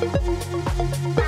フフフフ。